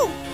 Thank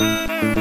Música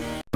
go!